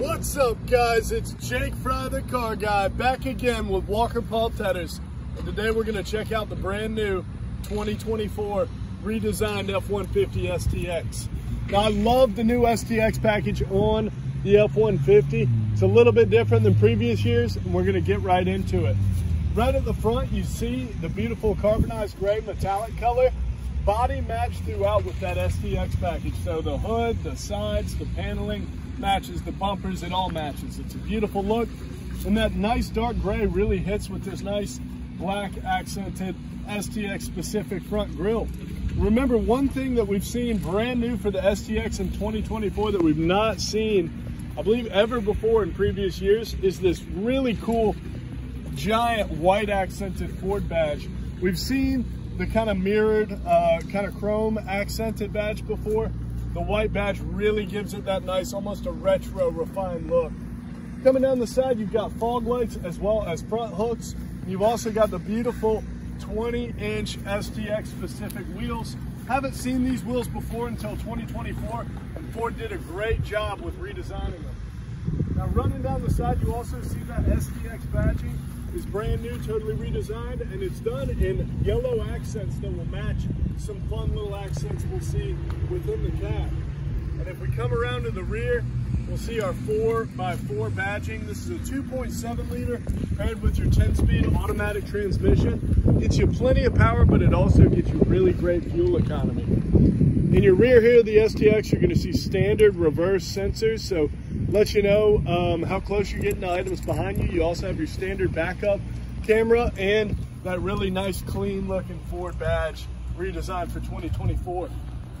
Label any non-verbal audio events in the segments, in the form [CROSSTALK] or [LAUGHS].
What's up, guys? It's Jake Fry, the car guy, back again with Walker Paul Tedders. And today we're going to check out the brand new 2024 redesigned F-150 STX. Now, I love the new STX package on the F-150. It's a little bit different than previous years, and we're going to get right into it. Right at the front, you see the beautiful carbonized gray metallic color. Body matched throughout with that STX package. So the hood, the sides, the paneling matches, the bumpers, it all matches. It's a beautiful look. And that nice dark gray really hits with this nice black accented STX specific front grille. Remember one thing that we've seen brand new for the STX in 2024 that we've not seen, I believe ever before in previous years, is this really cool giant white accented Ford badge. We've seen the kind of mirrored, uh, kind of chrome accented badge before. The white badge really gives it that nice, almost a retro refined look. Coming down the side, you've got fog lights as well as front hooks. You've also got the beautiful 20 inch STX specific wheels. Haven't seen these wheels before until 2024 and Ford did a great job with redesigning them. Now running down the side, you also see that STX badging is brand new, totally redesigned, and it's done in yellow accents that will match some fun little accents we'll see within the cab. And if we come around to the rear, we'll see our 4x4 badging. This is a 2.7 liter paired with your 10-speed automatic transmission. Gets you plenty of power, but it also gets you really great fuel economy. In your rear here, the STX, you're gonna see standard reverse sensors. So let you know um, how close you're getting to items behind you. You also have your standard backup camera and that really nice clean looking Ford badge redesigned for 2024.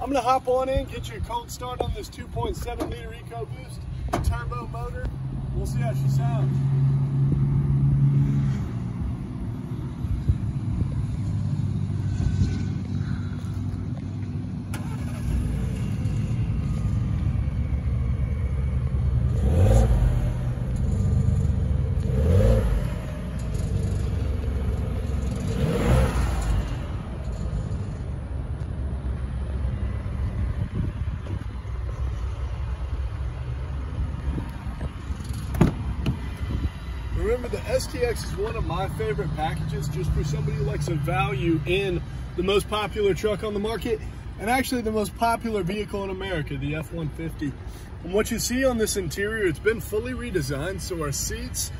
I'm gonna hop on in, get you a cold start on this 2.7 liter EcoBoost turbo motor. We'll see how she sounds. Remember, the STX is one of my favorite packages just for somebody who likes a value in the most popular truck on the market and actually the most popular vehicle in America, the F-150. And what you see on this interior, it's been fully redesigned. So our seats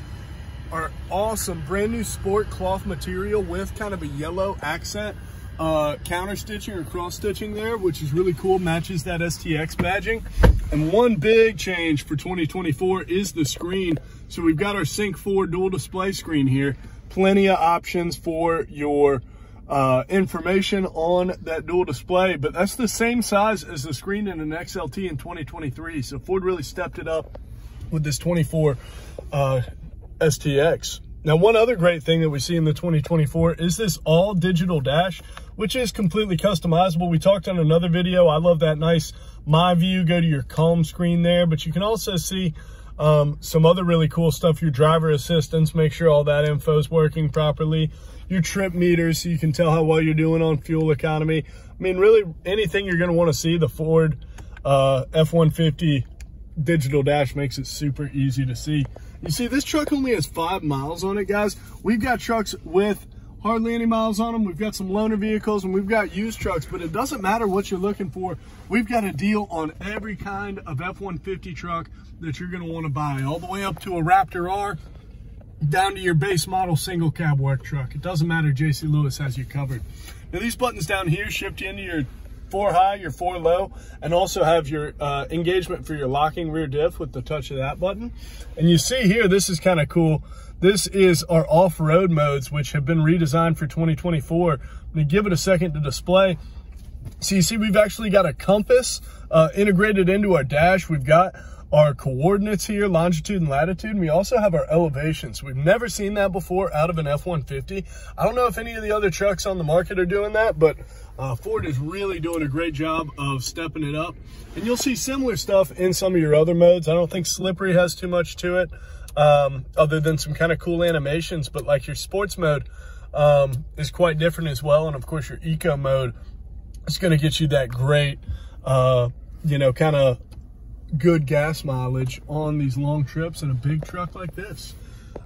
are awesome, brand new sport cloth material with kind of a yellow accent uh, counter stitching or cross stitching there, which is really cool, matches that STX badging. And one big change for 2024 is the screen. So we've got our Sync 4 dual display screen here. Plenty of options for your uh, information on that dual display, but that's the same size as the screen in an XLT in 2023. So Ford really stepped it up with this 24 uh, STX. Now, one other great thing that we see in the 2024 is this all digital dash, which is completely customizable. We talked on another video. I love that nice my view, go to your calm screen there, but you can also see um, some other really cool stuff, your driver assistance, make sure all that info is working properly, your trip meters so you can tell how well you're doing on fuel economy. I mean, really anything you're gonna wanna see, the Ford uh, F-150 digital dash makes it super easy to see. You see, this truck only has five miles on it, guys. We've got trucks with hardly any miles on them. We've got some loaner vehicles and we've got used trucks, but it doesn't matter what you're looking for. We've got a deal on every kind of F-150 truck that you're gonna wanna buy, all the way up to a Raptor R, down to your base model single cab work truck. It doesn't matter, JC Lewis has you covered. Now these buttons down here shift you into your four high, your four low, and also have your uh, engagement for your locking rear diff with the touch of that button. And you see here, this is kind of cool. This is our off-road modes, which have been redesigned for 2024. I'm gonna give it a second to display. So you see, we've actually got a compass uh, integrated into our dash. We've got our coordinates here, longitude and latitude, and we also have our elevations. We've never seen that before out of an F-150. I don't know if any of the other trucks on the market are doing that, but uh, Ford is really doing a great job of stepping it up. And you'll see similar stuff in some of your other modes. I don't think Slippery has too much to it, um, other than some kind of cool animations, but like your sports mode um, is quite different as well. And of course your eco mode is gonna get you that great, uh, you know, kind of good gas mileage on these long trips in a big truck like this.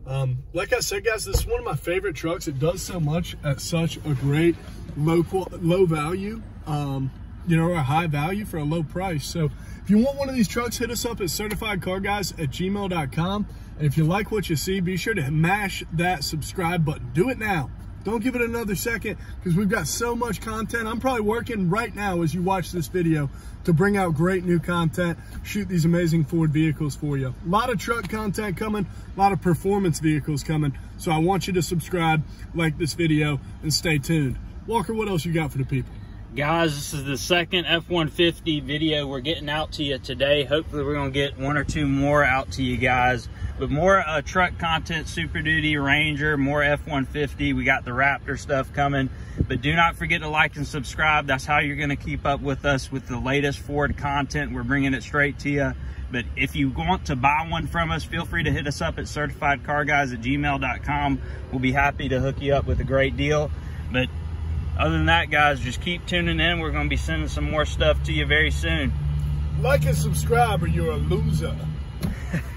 Um, like I said, guys, this is one of my favorite trucks. It does so much at such a great low low value, um, you know, a high value for a low price. So if you want one of these trucks, hit us up at certifiedcarguys at gmail.com. And if you like what you see, be sure to mash that subscribe button. Do it now. Don't give it another second because we've got so much content. I'm probably working right now as you watch this video to bring out great new content, shoot these amazing Ford vehicles for you. A lot of truck content coming, a lot of performance vehicles coming. So I want you to subscribe, like this video, and stay tuned. Walker, what else you got for the people? Guys, this is the second F-150 video we're getting out to you today. Hopefully we're gonna get one or two more out to you guys but more uh, truck content, Super Duty, Ranger, more F-150. We got the Raptor stuff coming. But do not forget to like and subscribe. That's how you're going to keep up with us with the latest Ford content. We're bringing it straight to you. But if you want to buy one from us, feel free to hit us up at certifiedcarguys at gmail.com. We'll be happy to hook you up with a great deal. But other than that, guys, just keep tuning in. We're going to be sending some more stuff to you very soon. Like and subscribe or you're a loser. [LAUGHS]